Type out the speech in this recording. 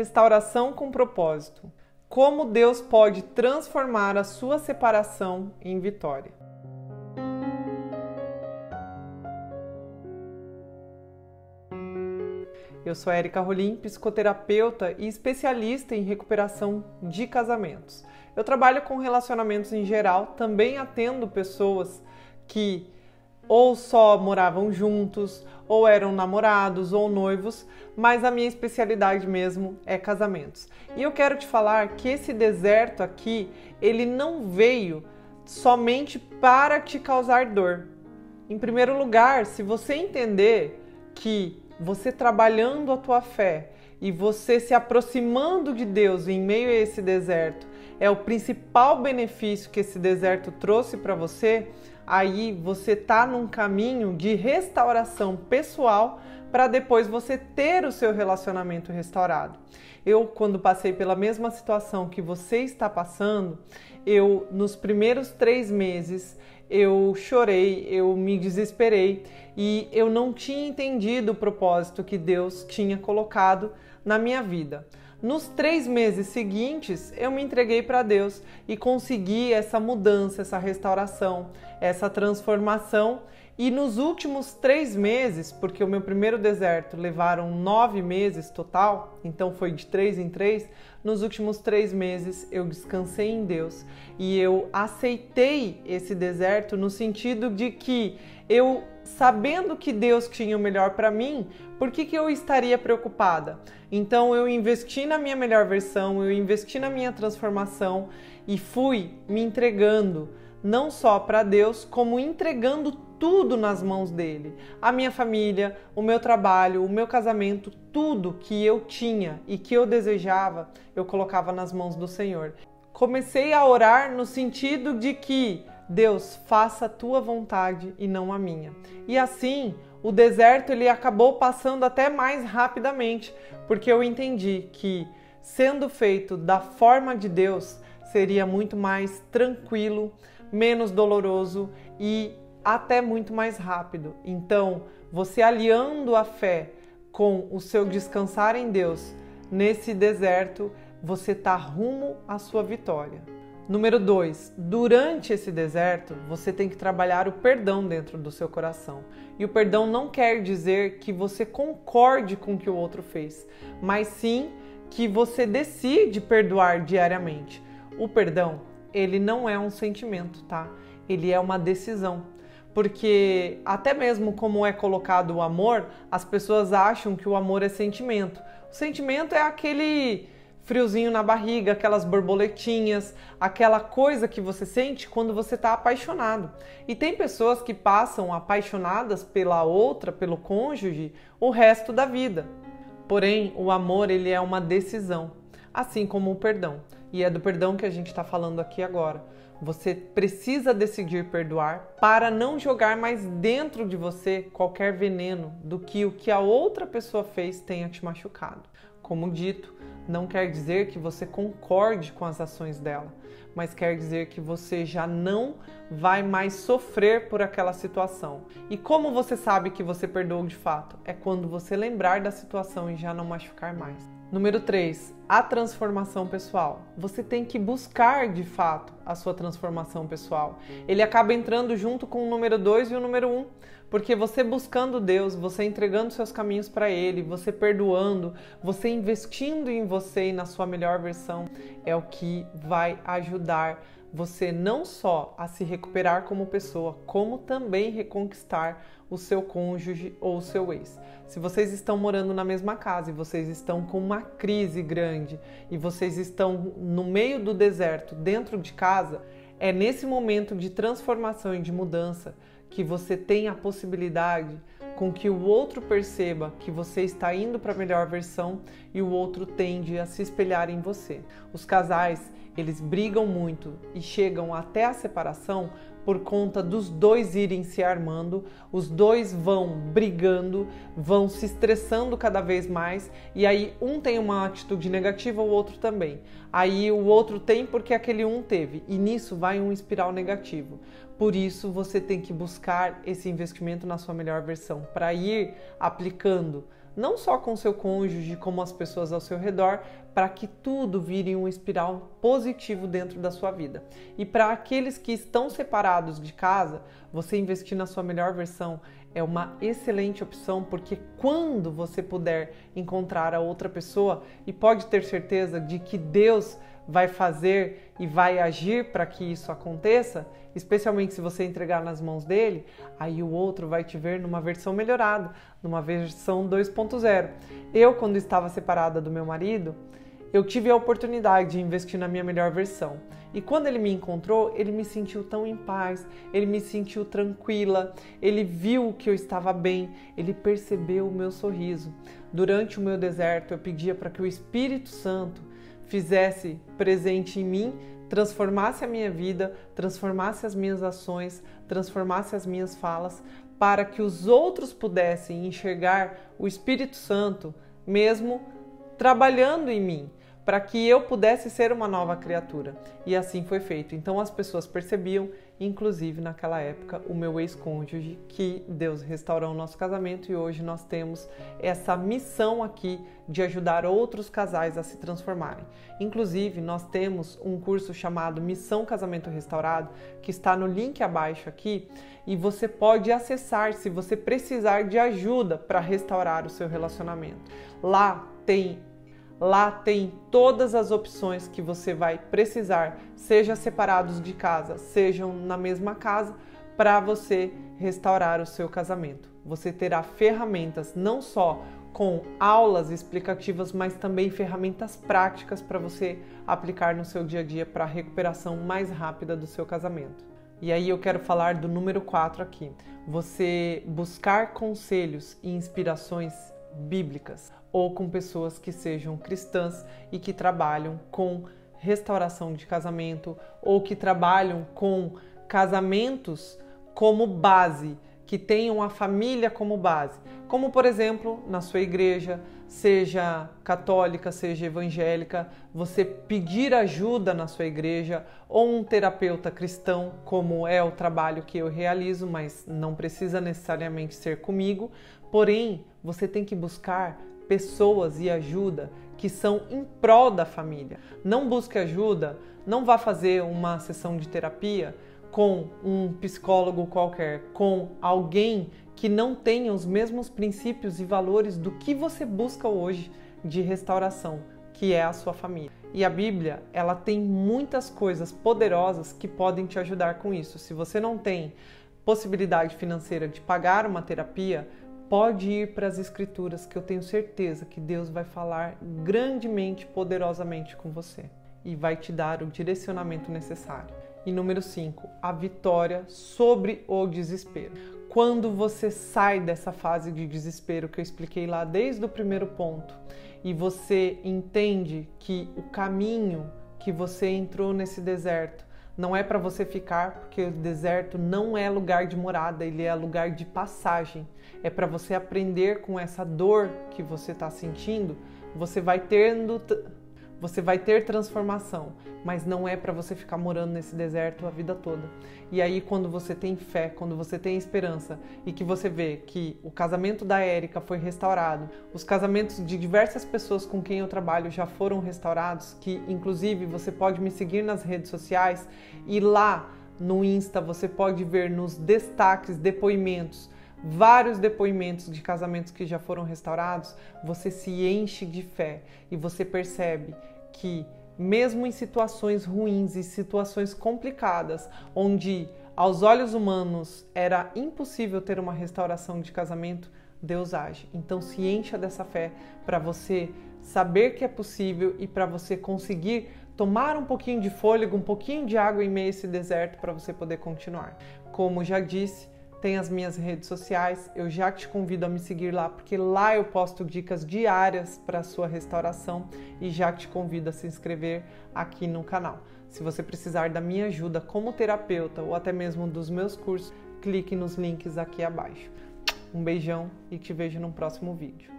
Restauração com propósito. Como Deus pode transformar a sua separação em vitória. Eu sou Erika Rolim, psicoterapeuta e especialista em recuperação de casamentos. Eu trabalho com relacionamentos em geral, também atendo pessoas que ou só moravam juntos, ou eram namorados ou noivos, mas a minha especialidade mesmo é casamentos. E eu quero te falar que esse deserto aqui, ele não veio somente para te causar dor. Em primeiro lugar, se você entender que você trabalhando a tua fé e você se aproximando de Deus em meio a esse deserto é o principal benefício que esse deserto trouxe para você, aí você tá num caminho de restauração pessoal para depois você ter o seu relacionamento restaurado. Eu, quando passei pela mesma situação que você está passando, eu nos primeiros três meses eu chorei, eu me desesperei e eu não tinha entendido o propósito que Deus tinha colocado na minha vida. Nos três meses seguintes, eu me entreguei para Deus e consegui essa mudança, essa restauração, essa transformação. E nos últimos três meses, porque o meu primeiro deserto levaram nove meses total, então foi de três em três, nos últimos três meses eu descansei em Deus e eu aceitei esse deserto no sentido de que eu, sabendo que Deus tinha o melhor para mim, por que, que eu estaria preocupada? Então eu investi na minha melhor versão, eu investi na minha transformação e fui me entregando não só para Deus, como entregando tudo nas mãos dele. A minha família, o meu trabalho, o meu casamento, tudo que eu tinha e que eu desejava, eu colocava nas mãos do Senhor. Comecei a orar no sentido de que Deus faça a tua vontade e não a minha. E assim, o deserto ele acabou passando até mais rapidamente, porque eu entendi que sendo feito da forma de Deus seria muito mais tranquilo, menos doloroso e até muito mais rápido. Então, você aliando a fé com o seu descansar em Deus nesse deserto, você está rumo à sua vitória. Número 2. Durante esse deserto, você tem que trabalhar o perdão dentro do seu coração. E o perdão não quer dizer que você concorde com o que o outro fez, mas sim que você decide perdoar diariamente. O perdão, ele não é um sentimento, tá? Ele é uma decisão. Porque até mesmo como é colocado o amor, as pessoas acham que o amor é sentimento. O sentimento é aquele friozinho na barriga, aquelas borboletinhas, aquela coisa que você sente quando você está apaixonado. E tem pessoas que passam apaixonadas pela outra, pelo cônjuge, o resto da vida. Porém, o amor ele é uma decisão, assim como o perdão. E é do perdão que a gente está falando aqui agora. Você precisa decidir perdoar para não jogar mais dentro de você qualquer veneno do que o que a outra pessoa fez tenha te machucado. Como dito, não quer dizer que você concorde com as ações dela, mas quer dizer que você já não vai mais sofrer por aquela situação. E como você sabe que você perdoou de fato? É quando você lembrar da situação e já não machucar mais. Número 3, a transformação pessoal. Você tem que buscar de fato a sua transformação pessoal. Ele acaba entrando junto com o número 2 e o número 1, um, porque você buscando Deus, você entregando seus caminhos para Ele, você perdoando, você investindo em você e na sua melhor versão, é o que vai ajudar você não só a se recuperar como pessoa, como também reconquistar o seu cônjuge ou o seu ex. Se vocês estão morando na mesma casa e vocês estão com uma crise grande e vocês estão no meio do deserto, dentro de casa, é nesse momento de transformação e de mudança que você tem a possibilidade com que o outro perceba que você está indo para a melhor versão e o outro tende a se espelhar em você. Os casais, eles brigam muito e chegam até a separação por conta dos dois irem se armando, os dois vão brigando, vão se estressando cada vez mais, e aí um tem uma atitude negativa, o outro também. Aí o outro tem porque aquele um teve, e nisso vai um espiral negativo. Por isso você tem que buscar esse investimento na sua melhor versão, para ir aplicando não só com seu cônjuge, como as pessoas ao seu redor, para que tudo vire um espiral positivo dentro da sua vida. E para aqueles que estão separados de casa, você investir na sua melhor versão é uma excelente opção, porque quando você puder encontrar a outra pessoa e pode ter certeza de que Deus vai fazer e vai agir para que isso aconteça, especialmente se você entregar nas mãos dele, aí o outro vai te ver numa versão melhorada, numa versão 2.0. Eu, quando estava separada do meu marido, eu tive a oportunidade de investir na minha melhor versão. E quando ele me encontrou, ele me sentiu tão em paz, ele me sentiu tranquila, ele viu que eu estava bem, ele percebeu o meu sorriso. Durante o meu deserto, eu pedia para que o Espírito Santo fizesse presente em mim, transformasse a minha vida, transformasse as minhas ações, transformasse as minhas falas, para que os outros pudessem enxergar o Espírito Santo mesmo trabalhando em mim para que eu pudesse ser uma nova criatura. E assim foi feito. Então as pessoas percebiam, inclusive naquela época, o meu ex-cônjuge, que Deus restaurou o nosso casamento e hoje nós temos essa missão aqui de ajudar outros casais a se transformarem. Inclusive, nós temos um curso chamado Missão Casamento Restaurado, que está no link abaixo aqui, e você pode acessar se você precisar de ajuda para restaurar o seu relacionamento. Lá tem Lá tem todas as opções que você vai precisar, seja separados de casa, sejam na mesma casa, para você restaurar o seu casamento. Você terá ferramentas não só com aulas explicativas, mas também ferramentas práticas para você aplicar no seu dia a dia para a recuperação mais rápida do seu casamento. E aí eu quero falar do número 4 aqui. Você buscar conselhos e inspirações bíblicas ou com pessoas que sejam cristãs e que trabalham com restauração de casamento ou que trabalham com casamentos como base, que tenham a família como base. Como, por exemplo, na sua igreja, seja católica, seja evangélica, você pedir ajuda na sua igreja ou um terapeuta cristão, como é o trabalho que eu realizo, mas não precisa necessariamente ser comigo. Porém, você tem que buscar pessoas e ajuda que são em prol da família. Não busque ajuda, não vá fazer uma sessão de terapia com um psicólogo qualquer, com alguém que não tenha os mesmos princípios e valores do que você busca hoje de restauração, que é a sua família. E a Bíblia, ela tem muitas coisas poderosas que podem te ajudar com isso. Se você não tem possibilidade financeira de pagar uma terapia, pode ir para as Escrituras, que eu tenho certeza que Deus vai falar grandemente, poderosamente com você e vai te dar o direcionamento necessário. E número 5, a vitória sobre o desespero. Quando você sai dessa fase de desespero que eu expliquei lá desde o primeiro ponto e você entende que o caminho que você entrou nesse deserto não é para você ficar, porque o deserto não é lugar de morada, ele é lugar de passagem. É para você aprender com essa dor que você está sentindo. Você vai tendo você vai ter transformação, mas não é para você ficar morando nesse deserto a vida toda. E aí, quando você tem fé, quando você tem esperança e que você vê que o casamento da Érica foi restaurado, os casamentos de diversas pessoas com quem eu trabalho já foram restaurados, que inclusive você pode me seguir nas redes sociais e lá no Insta você pode ver nos destaques depoimentos vários depoimentos de casamentos que já foram restaurados, você se enche de fé e você percebe que, mesmo em situações ruins e situações complicadas, onde aos olhos humanos era impossível ter uma restauração de casamento, Deus age. Então se encha dessa fé para você saber que é possível e para você conseguir tomar um pouquinho de fôlego, um pouquinho de água em meio a esse deserto para você poder continuar. Como já disse, tem as minhas redes sociais, eu já te convido a me seguir lá, porque lá eu posto dicas diárias para a sua restauração e já te convido a se inscrever aqui no canal. Se você precisar da minha ajuda como terapeuta ou até mesmo dos meus cursos, clique nos links aqui abaixo. Um beijão e te vejo no próximo vídeo.